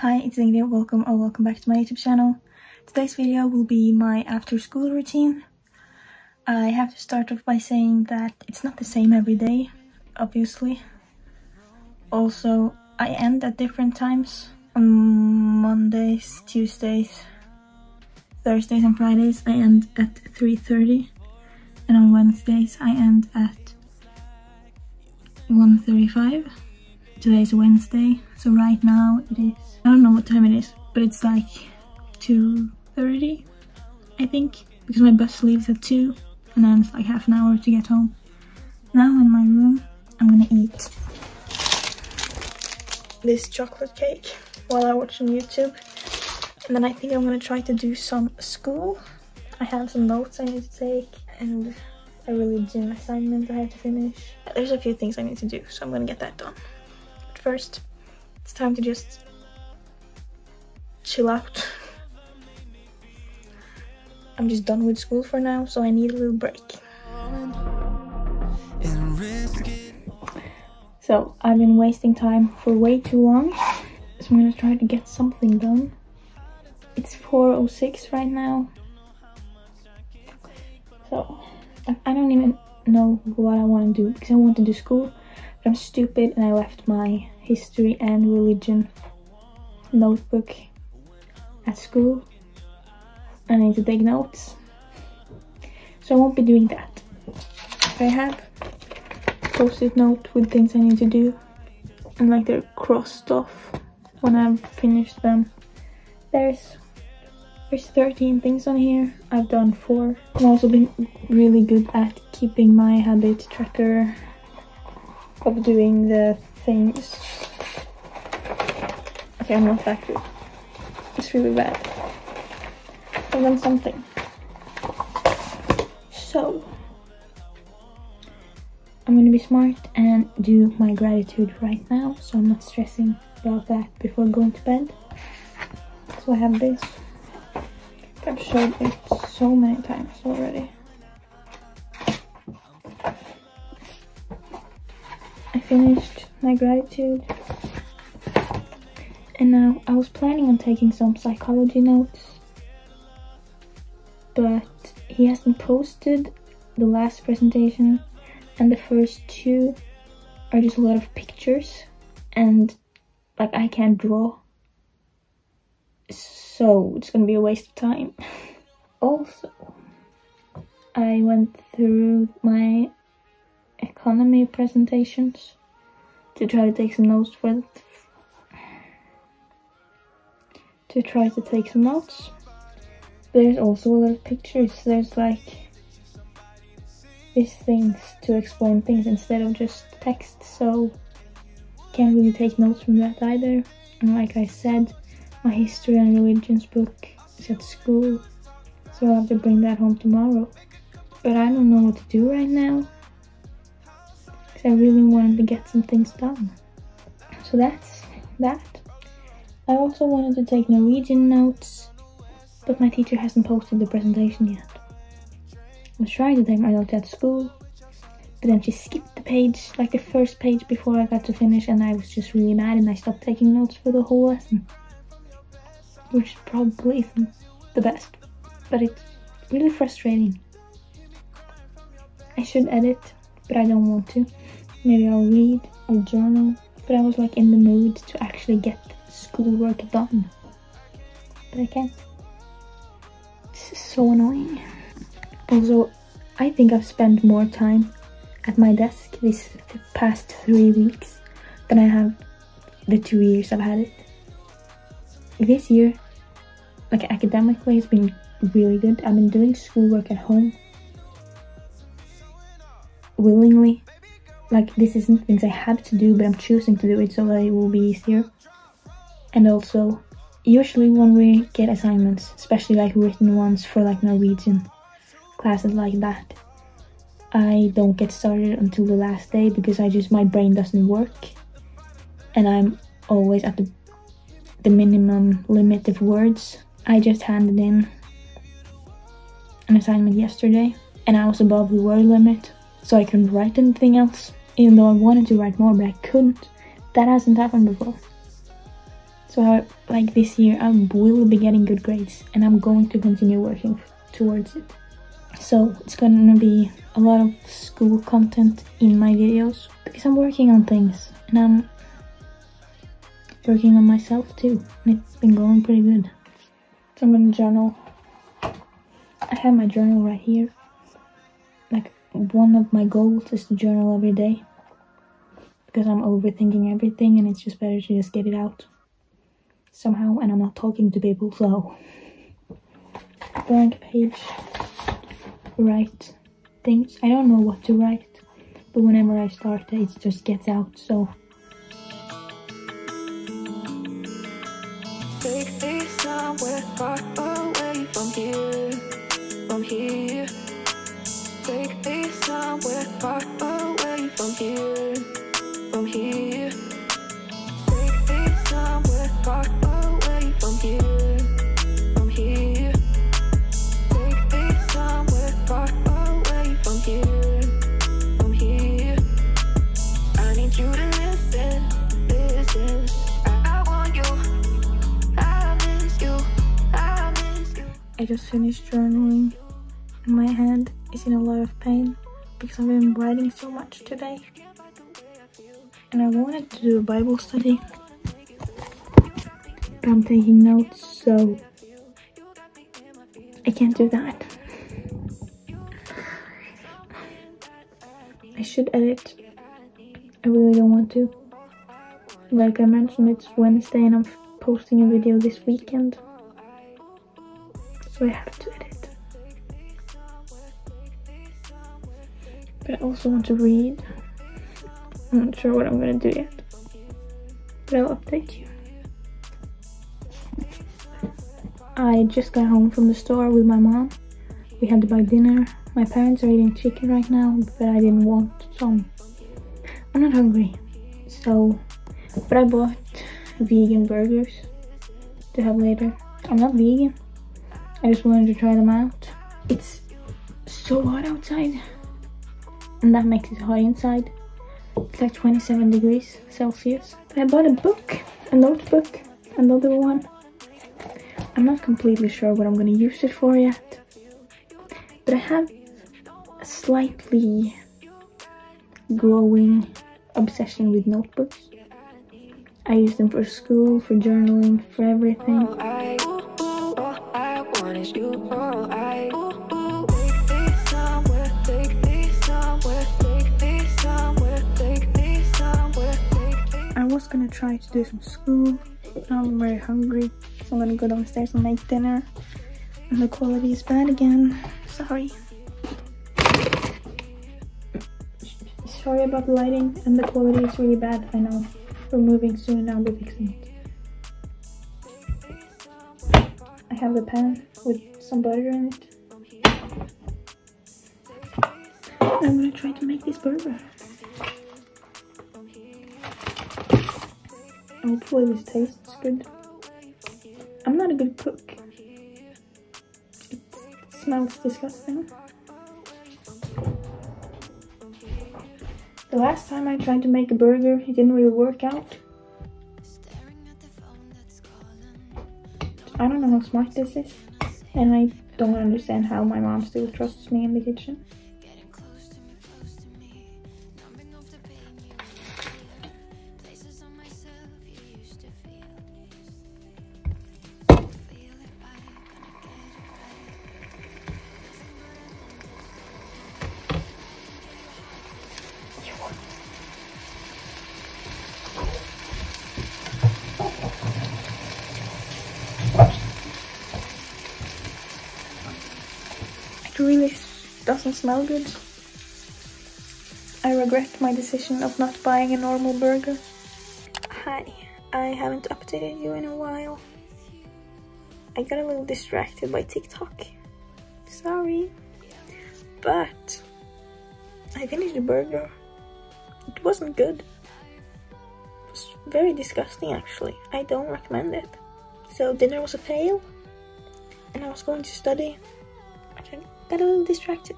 Hi, it's Ingrid. Welcome or welcome back to my YouTube channel. Today's video will be my after school routine. I have to start off by saying that it's not the same every day, obviously. Also, I end at different times. On Mondays, Tuesdays, Thursdays and Fridays I end at 3.30 and on Wednesdays I end at 1.35. Today's Wednesday, so right now it is, I don't know what time it is, but it's like 2.30 I think, because my bus leaves at 2 and then it's like half an hour to get home. Now in my room I'm gonna eat this chocolate cake while I watch some YouTube. And then I think I'm gonna try to do some school. I have some notes I need to take and a religion assignment I have to finish. There's a few things I need to do, so I'm gonna get that done. First, it's time to just chill out. I'm just done with school for now, so I need a little break. So I've been wasting time for way too long, so I'm gonna try to get something done. It's 4.06 right now, so I don't even know what I want to do because I want to do school, but I'm stupid and I left my history and religion notebook at school. I need to take notes, so I won't be doing that. I have post-it note with things I need to do and like they're crossed off when I've finished them. There's there's 13 things on here. I've done four. I've also been really good at keeping my habit tracker of doing the things. Okay, I'm not that good. It's really bad. I've done something. So, I'm gonna be smart and do my gratitude right now so I'm not stressing about that before going to bed. So I have this. I've showed it so many times already. I finished my gratitude. And now I was planning on taking some psychology notes but he hasn't posted the last presentation and the first two are just a lot of pictures and like I can't draw. So it's gonna be a waste of time. Also I went through my economy presentations to try to take some notes for to try to take some notes there's also a lot of pictures. There's like these things to explain things instead of just text so can't really take notes from that either. And like I said my history and religions book is at school so I'll have to bring that home tomorrow. But I don't know what to do right now I really wanted to get some things done so that's that I also wanted to take Norwegian notes but my teacher hasn't posted the presentation yet I was trying to take my notes at school, but then she skipped the page, like the first page before I got to finish, and I was just really mad and I stopped taking notes for the whole lesson. Which probably isn't the best, but it's really frustrating. I should edit, but I don't want to. Maybe I'll read or journal, but I was like in the mood to actually get schoolwork done. But I can't. This is so annoying. Also, I think I've spent more time at my desk these past three weeks than I have the two years I've had it. This year, like academically, has been really good. I've been doing schoolwork at home willingly. Like, this isn't things I have to do, but I'm choosing to do it so that it will be easier. And also, usually when we get assignments, especially like written ones for like Norwegian, classes like that. I don't get started until the last day because I just my brain doesn't work and I'm always at the the minimum limit of words. I just handed in an assignment yesterday and I was above the word limit so I couldn't write anything else even though I wanted to write more but I couldn't. That hasn't happened before. So I, like this year I will be getting good grades and I'm going to continue working towards it. So it's gonna be a lot of school content in my videos because I'm working on things and I'm working on myself too and it's been going pretty good. So I'm gonna journal. I have my journal right here. One of my goals is to journal every day. Because I'm overthinking everything and it's just better to just get it out somehow. And I'm not talking to people so. Blank page. Write things. I don't know what to write but whenever I start it just gets out so. Take me somewhere far away from here, from here. Take me somewhere far away from here, from here. Take me somewhere far away from here, from here. Take me somewhere far away from here, from here. I need you to listen. I, I want you. I miss you. I miss you. I just finished journaling my hand is in a lot of pain because I've been writing so much today. And I wanted to do a Bible study, but I'm taking notes, so I can't do that. I should edit. I really don't want to. Like I mentioned, it's Wednesday and I'm posting a video this weekend. So I have to edit. But I also want to read. I'm not sure what I'm gonna do yet. But I'll update you. I just got home from the store with my mom. We had to buy dinner. My parents are eating chicken right now, but I didn't want some. I'm not hungry. So, but I bought vegan burgers to have later. I'm not vegan. I just wanted to try them out. It's so hot outside, and that makes it hot inside. It's like 27 degrees Celsius. I bought a book, a notebook, another one. I'm not completely sure what I'm gonna use it for yet, but I have a slightly growing obsession with notebooks. I use them for school, for journaling, for everything. All I, all I was gonna try to do some school, I'm very hungry, so I'm gonna go downstairs and make dinner. And the quality is bad again. Sorry. Sorry about the lighting, and the quality is really bad, I know. We're moving soon I'll be fixing it. I have the pan with some butter in it. I'm gonna try to make this burger. Hopefully this tastes good. I'm not a good cook. It smells disgusting. The last time I tried to make a burger, it didn't really work out. I don't know how smart this is. And I don't understand how my mom still trusts me in the kitchen. Doesn't smell good. I regret my decision of not buying a normal burger. Hi, I haven't updated you in a while. I got a little distracted by TikTok. Sorry. But I finished the burger. It wasn't good. It was very disgusting actually. I don't recommend it. So dinner was a fail. And I was going to study. Got a little distracted.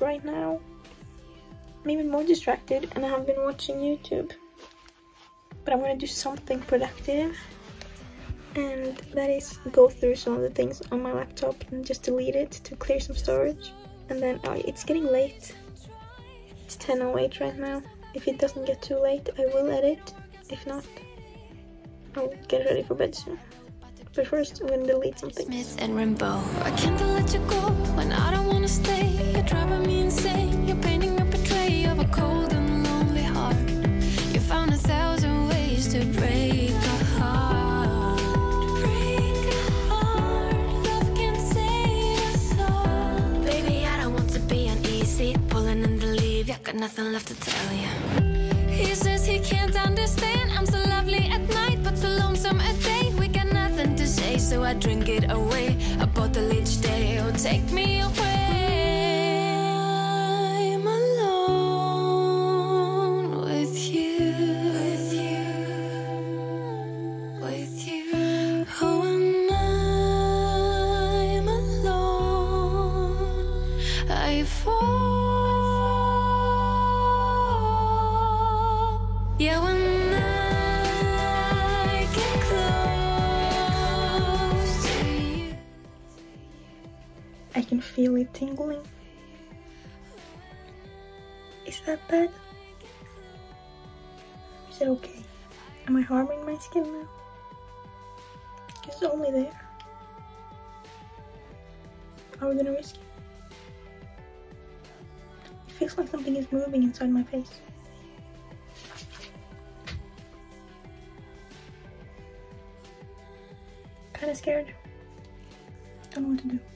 Right now, I'm even more distracted and I have been watching YouTube. But I'm gonna do something productive and that is go through some of the things on my laptop and just delete it to clear some storage. And then oh, it's getting late. It's 10.08 right now. If it doesn't get too late, I will edit. If not, I'll get ready for bed soon. But first, I'm gonna delete something. Smith and Rimbaud. Let go when I don't wanna stay. You're driving me insane. You're painting a portrait of a cold and lonely heart. You found a thousand ways to break a heart. Break a heart. Love can save us all. Baby, I don't want to be uneasy. Pulling in the leave. I got nothing left to tell you. He says he can't understand. I'm so lovely at night, but so lonesome at day. We got nothing to say, so I drink it away. Bottle each day, oh, take me away. I can feel it tingling. Is that bad? Is it okay? Am I harming my skin now? It's only there. Are we gonna risk it? It feels like something is moving inside my face. Kinda scared. Don't know what to do.